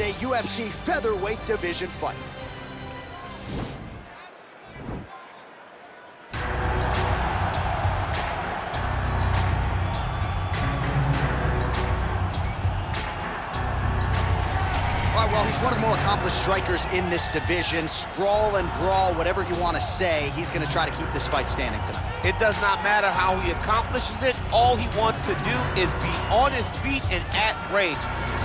a UFC featherweight division fight. well, he's one of the more accomplished strikers in this division. Sprawl and brawl, whatever you want to say, he's going to try to keep this fight standing tonight. It does not matter how he accomplishes it. All he wants to do is be on his feet and at range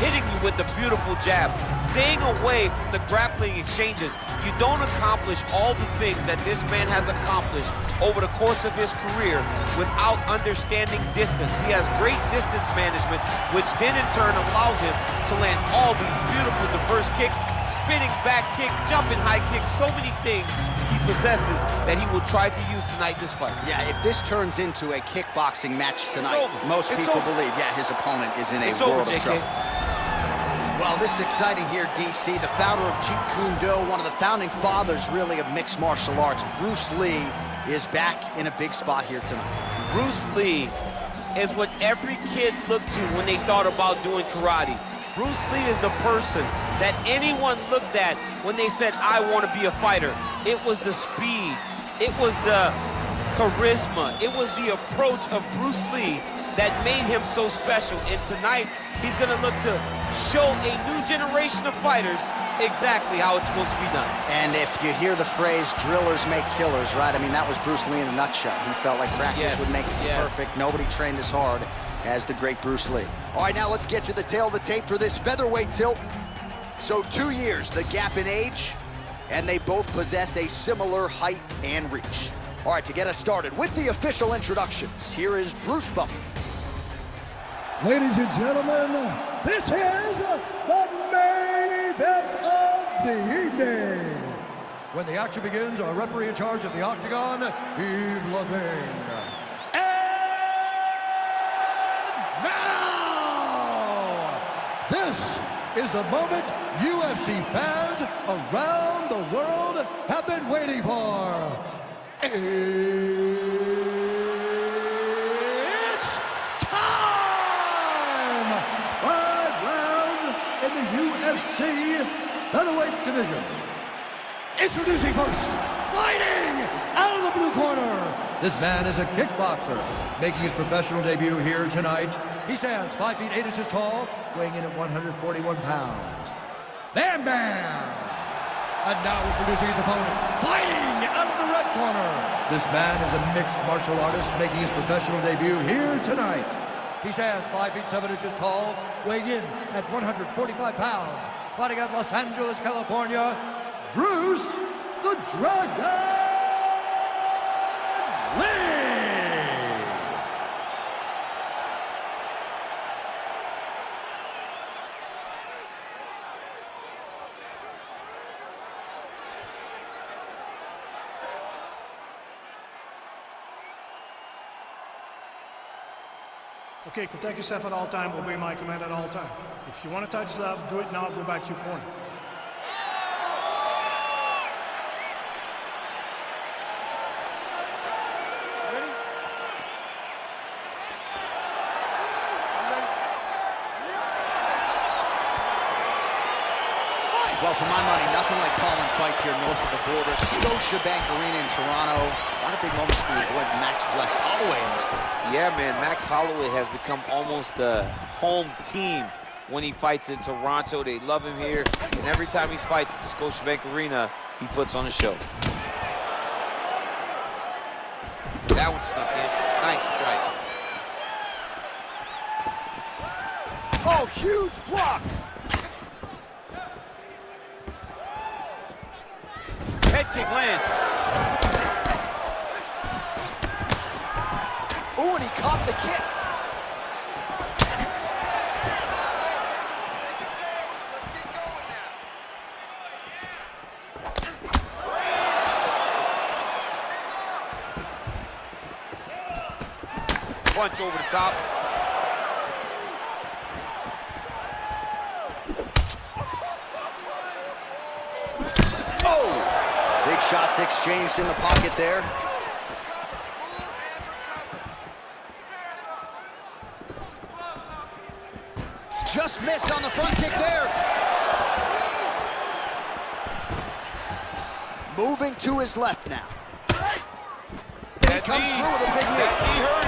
hitting you with the beautiful jab, staying away from the grappling exchanges. You don't accomplish all the things that this man has accomplished over the course of his career without understanding distance. He has great distance management, which then in turn allows him to land all these beautiful diverse kicks, spinning back kick, jumping high kick, so many things he possesses that he will try to use tonight this fight. Yeah, if this turns into a kickboxing match tonight, most it's people over. believe, yeah, his opponent is in a it's world over, of trouble. Well, this is exciting here, DC. The founder of Jeet Kune Do, one of the founding fathers, really, of mixed martial arts, Bruce Lee, is back in a big spot here tonight. Bruce Lee is what every kid looked to when they thought about doing karate. Bruce Lee is the person that anyone looked at when they said, I want to be a fighter. It was the speed. It was the charisma. It was the approach of Bruce Lee that made him so special. And tonight, he's going to look to show a new generation of fighters exactly how it's supposed to be done. And if you hear the phrase, drillers make killers, right? I mean, that was Bruce Lee in a nutshell. He felt like practice yes. would make yes. perfect. Nobody trained as hard as the great Bruce Lee. All right, now let's get to the tale of the tape for this featherweight tilt. So two years, the gap in age, and they both possess a similar height and reach. All right, to get us started with the official introductions, here is Bruce Buffer. Ladies and gentlemen, this is the main event of the evening. When the action begins, our referee in charge of the Octagon, Yves Lavigne. And now, this is the moment UFC fans around the world have been waiting for. UFC featherweight division. Introducing first, fighting out of the blue corner. This man is a kickboxer, making his professional debut here tonight. He stands 5 feet 8 inches tall, weighing in at 141 pounds. Bam Bam! And now introducing his opponent, fighting out of the red corner. This man is a mixed martial artist, making his professional debut here tonight. He stands 5 feet 7 inches tall, weighing in at 145 pounds. Fighting out Los Angeles, California, Bruce the Dragon Lee! Okay, protect yourself at all time, obey my command at all time. If you want to touch love, do it now, go back to your corner. Well, for my money, nothing like calling fights here north of the border. Scotiabank Arena in Toronto. A lot of big moments for your boy Max Blessed Holloway in this sport. Yeah, man, Max Holloway has become almost the home team when he fights in Toronto. They love him here, and every time he fights at the Scotiabank Arena, he puts on a show. That one snuck in. Nice strike. Oh, huge block. Head kick lands. Ooh, and he caught the kick. punch over the top. Oh! Big shots exchanged in the pocket there. Just missed on the front kick there. Moving to his left now. And he comes through with a big knee.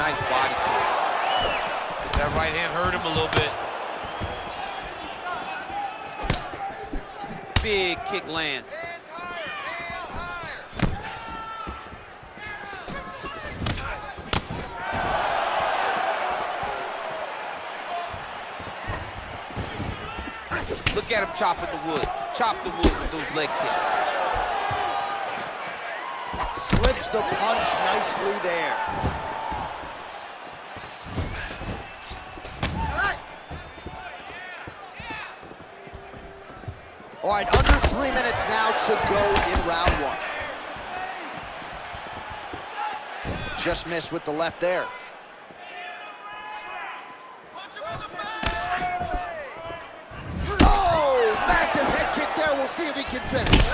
Nice body. That right hand hurt him a little bit. Big kick lands. Look at him chopping the wood. Chop the wood with those leg kicks. Slips the punch nicely there. All right, under three minutes now to go in round one. Just missed with the left there. Oh, massive head kick there. We'll see if he can finish.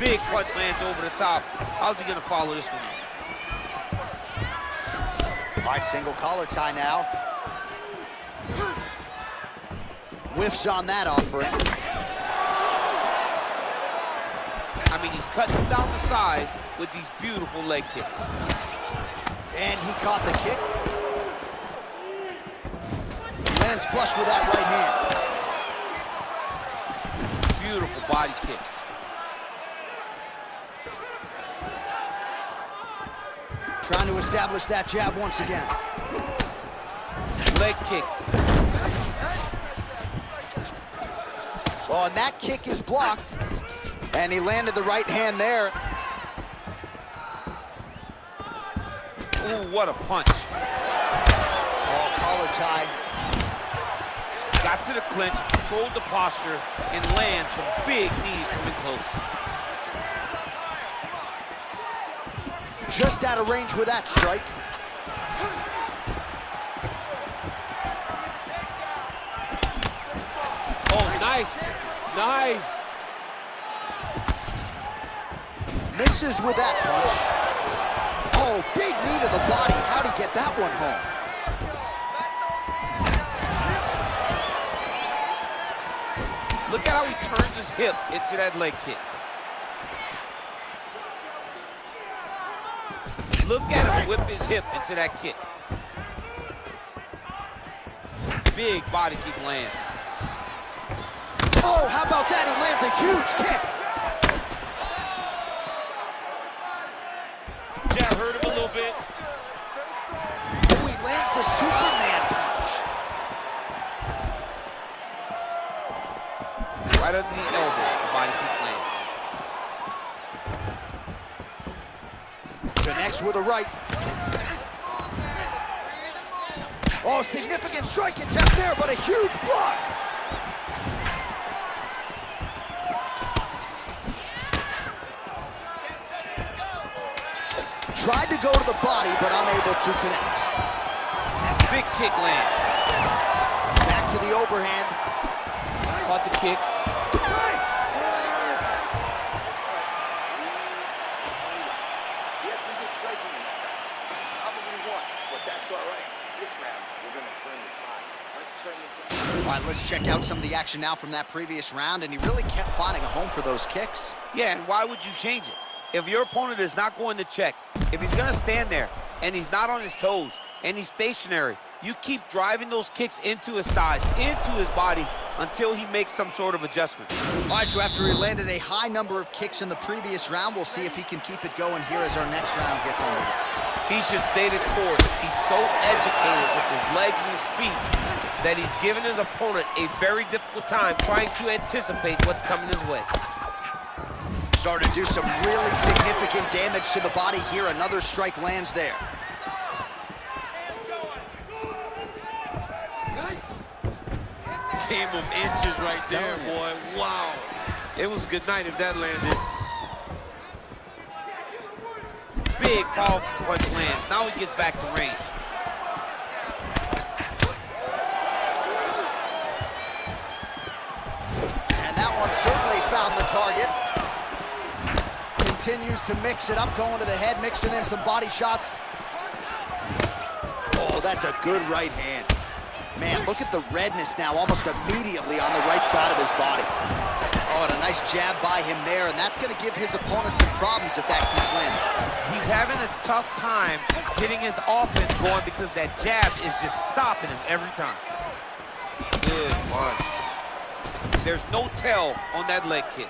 Big punch lands over the top. How's he gonna follow this one? Right, single collar tie now. Whiffs on that offering. I mean, he's cutting down the size with these beautiful leg kicks. And he caught the kick lands flush with that right hand. Beautiful body kick. Trying to establish that jab once again. Leg kick. Oh, and that kick is blocked. And he landed the right hand there. Ooh, what a punch. Oh, collar tie got to the clinch, controlled the posture, and land some big knees coming close. Just out of range with that strike. Oh, nice. Nice. Misses with that punch. Oh, big knee to the body. How'd he get that one home? Look at how he turns his hip into that leg kick. Look at him whip his hip into that kick. Big body kick lands. Oh, how about that? He lands a huge kick. Connects with a right. Oh, significant strike attempt there, but a huge block. Tried to go to the body, but unable to connect. Big kick land. Back to the overhand. Caught the kick. All right, let's check out some of the action now from that previous round, and he really kept finding a home for those kicks. Yeah, and why would you change it? If your opponent is not going to check, if he's going to stand there and he's not on his toes and he's stationary, you keep driving those kicks into his thighs, into his body, until he makes some sort of adjustment. All right, so after he landed a high number of kicks in the previous round, we'll see if he can keep it going here as our next round gets underway. He should stay the course. He's so educated with his legs and his feet that he's given his opponent a very difficult time trying to anticipate what's coming his way. Starting to do some really significant damage to the body here. Another strike lands there. Game of inches right there, boy. Wow. It was a good night if that landed. Big powerful punch lands. Now he gets back to range. And that one certainly found the target. continues to mix it up, going to the head, mixing in some body shots. Oh, that's a good right hand. Man, look at the redness now, almost immediately on the right side of his body. Oh, and a nice jab by him there, and that's going to give his opponent some problems if that keeps landing. He's having a tough time getting his offense going because that jab is just stopping him every time. Good punch. There's no tell on that leg kick.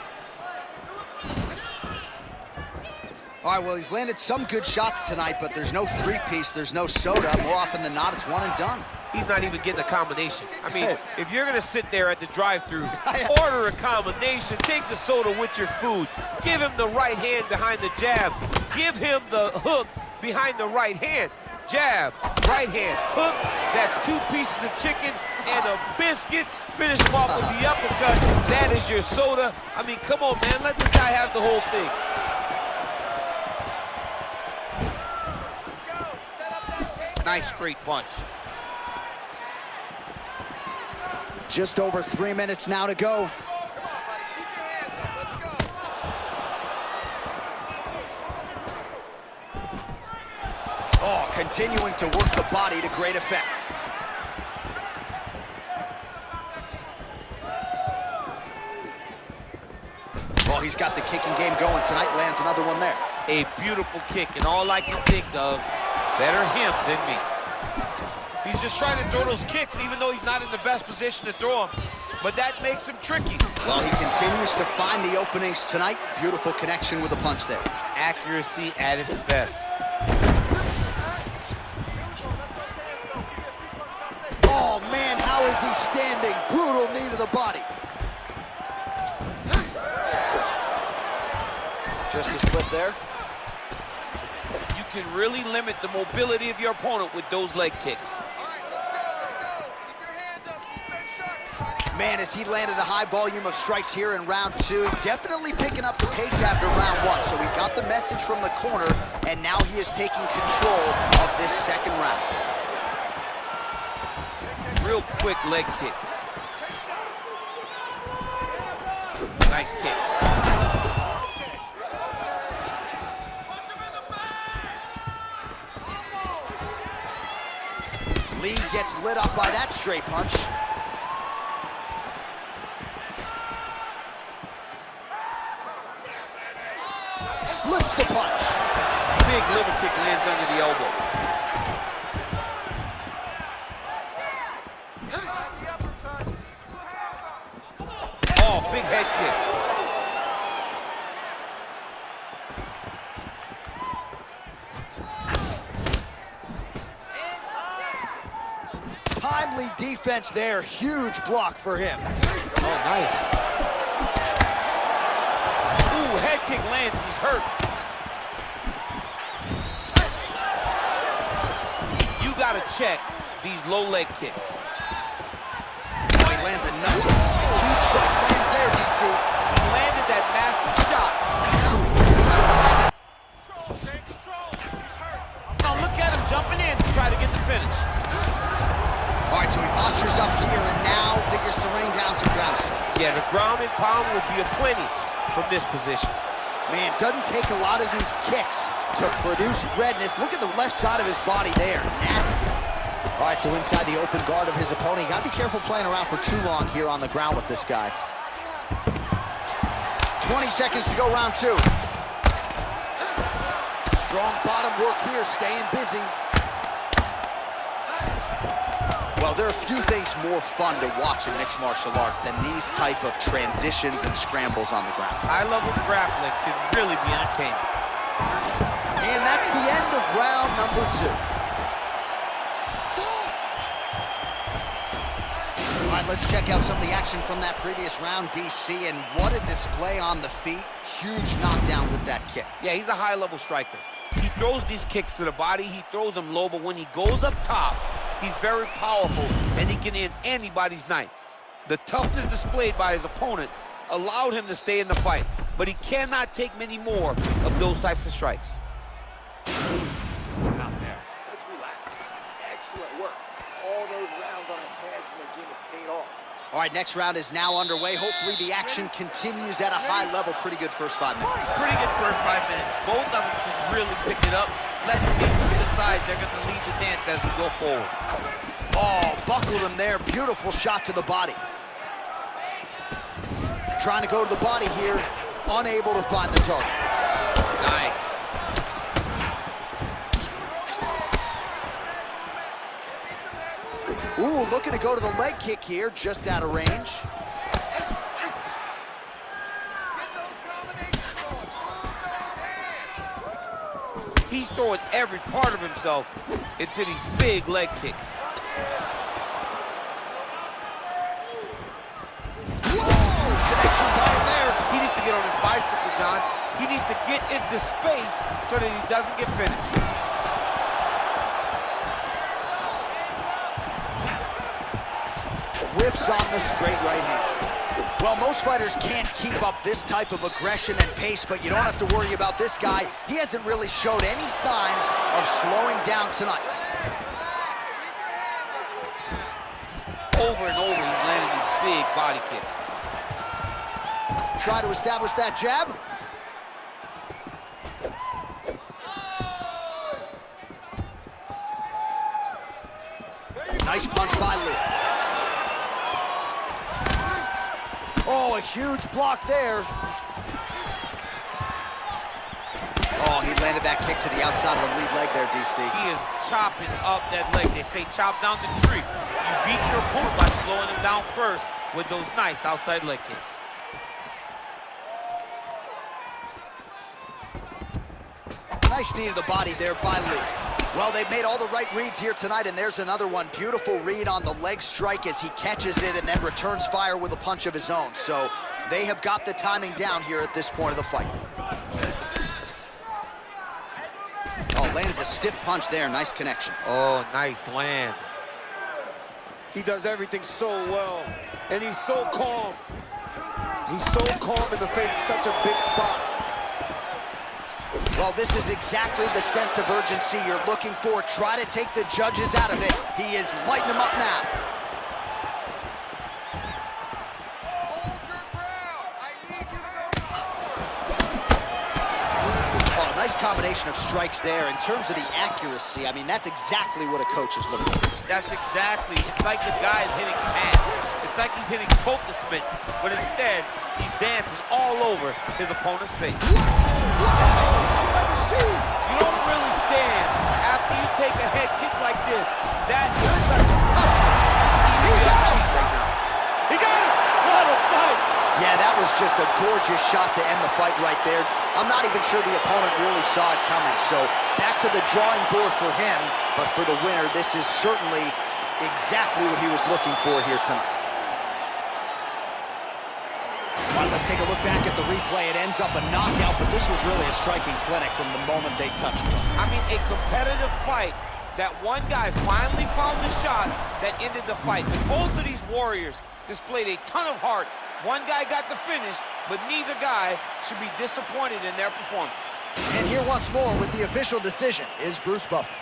All right, well, he's landed some good shots tonight, but there's no three-piece, there's no soda. More often than not, it's one and done. He's not even getting a combination. I mean, if you're gonna sit there at the drive-through, order a combination, take the soda with your food, give him the right hand behind the jab, give him the hook behind the right hand. Jab, right hand, hook, that's two pieces of chicken and a biscuit. Finish him off with the uppercut. That is your soda. I mean, come on, man, let this guy have the whole thing. Nice straight punch. Just over three minutes now to go. Oh, continuing to work the body to great effect. Well, he's got the kicking game going tonight. Lands another one there. A beautiful kick, and all I can think of, better him than me. He's just trying to throw those kicks, even though he's not in the best position to throw them. But that makes him tricky. Well, he continues to find the openings tonight. Beautiful connection with the punch there. Accuracy at its best. Oh, man, how is he standing? Brutal knee to the body. Just a slip there. You can really limit the mobility of your opponent with those leg kicks. Man, as he landed a high volume of strikes here in round two, definitely picking up the pace after round one. So he got the message from the corner, and now he is taking control of this second round. Real quick leg kick. Nice kick. Lee gets lit up by that straight punch. The elbow. Oh, big head kick. Timely defense there. Huge block for him. Oh, nice. Ooh, head kick lands he's hurt. You gotta check these low leg kicks. Oh, he lands another. Huge strike lands there, DC. He landed that massive shot. Now look at him jumping in to try to get the finish. All right, so he postures up here and now figures to rain down some ground strikes. Yeah, the ground and pound will be a plenty from this position. Man, doesn't take a lot of these kicks to produce redness. Look at the left side of his body there. Nasty. All right, so inside the open guard of his opponent. You got to be careful playing around for too long here on the ground with this guy. 20 seconds to go round two. Strong bottom work here, staying busy. Well, there are a few things more fun to watch in mixed martial arts than these type of transitions and scrambles on the ground. High-level grappling can really be entertaining. And that's the end of round number two. Let's check out some of the action from that previous round, DC, and what a display on the feet. Huge knockdown with that kick. Yeah, he's a high-level striker. He throws these kicks to the body, he throws them low, but when he goes up top, he's very powerful, and he can end anybody's night. The toughness displayed by his opponent allowed him to stay in the fight, but he cannot take many more of those types of strikes. Out there. Let's relax. Excellent work. All those rounds on our pads in the gym have paid off. All right, next round is now underway. Hopefully the action continues at a high level. Pretty good first five minutes. Pretty good first five minutes. Both of them can really pick it up. Let's see who decides they're going to lead the dance as we go forward. Oh, buckled him there. Beautiful shot to the body. Trying to go to the body here. Unable to find the target. Nice. Ooh, looking to go to the leg kick here, just out of range. He's throwing every part of himself into these big leg kicks. Whoa, connection by there. He needs to get on his bicycle, John. He needs to get into space so that he doesn't get finished. Whiffs on the straight right hand. Well, most fighters can't keep up this type of aggression and pace, but you don't have to worry about this guy. He hasn't really showed any signs of slowing down tonight. Over and over, he's landing these big body kicks. Try to establish that jab. Nice punch by Lee. Oh, a huge block there. Oh, he landed that kick to the outside of the lead leg there, DC. He is chopping up that leg. They say chop down the tree. You beat your opponent by slowing him down first with those nice outside leg kicks. Nice knee to the body there by Lee. Well, they've made all the right reads here tonight, and there's another one. Beautiful read on the leg strike as he catches it and then returns fire with a punch of his own. So they have got the timing down here at this point of the fight. Oh, lands a stiff punch there. Nice connection. Oh, nice land. He does everything so well, and he's so calm. He's so calm in the face of such a big spot. Well, this is exactly the sense of urgency you're looking for. Try to take the judges out of it. He is lighting them up now. Oh, nice combination of strikes there. In terms of the accuracy, I mean, that's exactly what a coach is looking for. That's exactly. It's like the guy is hitting pads. It's like he's hitting focus mitts, but instead, he's dancing all over his opponent's face. You don't really stand after you take a head kick like this. That is such He's out. right now. He got it! What a fight! Yeah, that was just a gorgeous shot to end the fight right there. I'm not even sure the opponent really saw it coming. So back to the drawing board for him, but for the winner, this is certainly exactly what he was looking for here tonight. Right, let's take a look back at the replay. It ends up a knockout, but this was really a striking clinic from the moment they touched it. I mean, a competitive fight that one guy finally found the shot that ended the fight. But both of these warriors displayed a ton of heart. One guy got the finish, but neither guy should be disappointed in their performance. And here once more with the official decision is Bruce Buffer.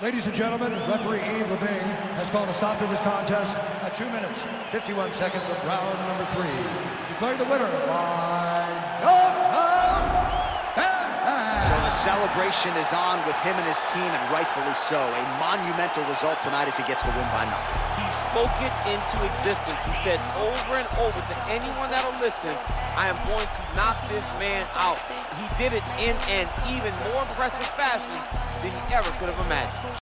Ladies and gentlemen, referee Yves Lavigne has called a stop to this contest at 2 minutes, 51 seconds of round number three. Declaring the winner by knockout, So the celebration is on with him and his team, and rightfully so. A monumental result tonight as he gets the win by knockout. He spoke it into existence. He said over and over to anyone that'll listen, I am going to knock this man out. He did it in an even more impressive fashion than he ever could have imagined.